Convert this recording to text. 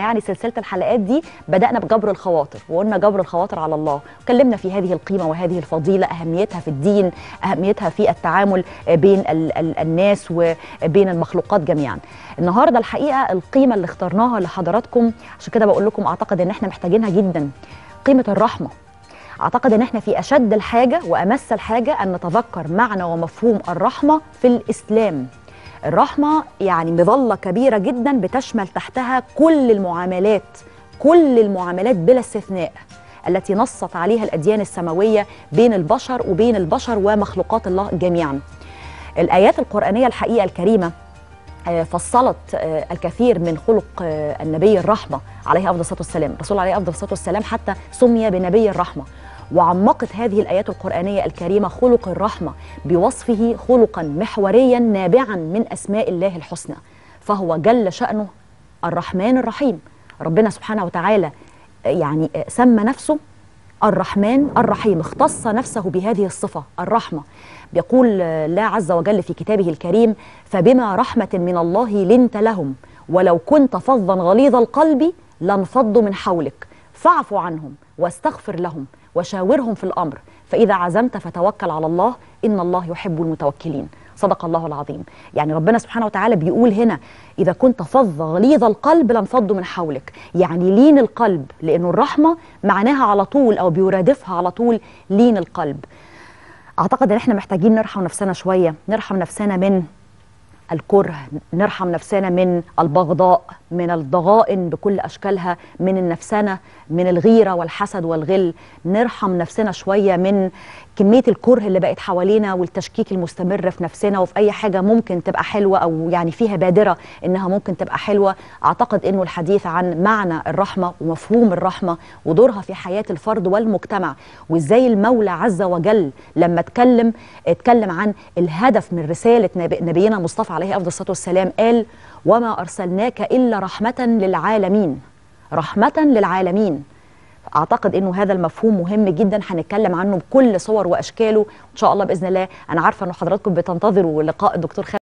يعني سلسلة الحلقات دي بدأنا بجبر الخواطر وقلنا جبر الخواطر على الله. وكلمنا في هذه القيمة وهذه الفضيلة أهميتها في الدين أهميتها في التعامل بين ال ال الناس وبين المخلوقات جميعا. النهاردة الحقيقة القيمة اللي اخترناها لحضراتكم عشان كده بقول لكم أعتقد أن إحنا محتاجينها جدا. قيمة الرحمة. أعتقد أن إحنا في أشد الحاجة وأمس الحاجة أن نتذكر معنى ومفهوم الرحمة في الإسلام. الرحمة يعني مظلة كبيرة جدا بتشمل تحتها كل المعاملات كل المعاملات بلا استثناء التي نصت عليها الأديان السماوية بين البشر وبين البشر ومخلوقات الله جميعا. الآيات القرآنية الحقيقة الكريمة فصلت الكثير من خلق النبي الرحمة عليه أفضل الصلاة والسلام الرسول عليه أفضل الصلاة والسلام حتى سمي بنبي الرحمة. وعمقت هذه الآيات القرآنية الكريمة خلق الرحمة بوصفه خلقا محوريا نابعا من أسماء الله الحسنى فهو جل شأنه الرحمن الرحيم. ربنا سبحانه وتعالى يعني سمى نفسه الرحمن الرحيم اختص نفسه بهذه الصفة الرحمة. بيقول الله عز وجل في كتابه الكريم فبما رحمة من الله لنت لهم ولو كنت فظا غليظ القلب لانفضوا من حولك. فاعف عنهم واستغفر لهم وشاورهم في الأمر. فإذا عزمت فتوكل على الله إن الله يحب المتوكلين. صدق الله العظيم. يعني ربنا سبحانه وتعالى بيقول هنا إذا كنت فظ غليظ القلب لانفضوا من حولك. يعني لين القلب لأنه الرحمة معناها على طول أو بيرادفها على طول لين القلب. أعتقد أن إحنا محتاجين نرحم نفسنا شوية نرحم نفسنا من الكره نرحم نفسنا من البغضاء من الضغائن بكل أشكالها من النفسنة من الغيرة والحسد والغل. نرحم نفسنا شوية من كمية الكره اللي بقت حوالينا والتشكيك المستمر في نفسنا وفي أي حاجة ممكن تبقى حلوة أو يعني فيها بادرة إنها ممكن تبقى حلوة. أعتقد إنه الحديث عن معنى الرحمة ومفهوم الرحمة ودورها في حياة الفرد والمجتمع وإزاي المولى عز وجل لما اتكلم اتكلم عن الهدف من رسالة نبينا مصطفى عليه أفضل الصلاة والسلام قال وما أرسلناك إلا رحمة للعالمين. رحمة للعالمين. أعتقد إنه هذا المفهوم مهم جدا هنتكلم عنه بكل صور وأشكاله. إن شاء الله بإذن الله أنا عارفة ان حضراتكم بتنتظروا لقاء الدكتور خالد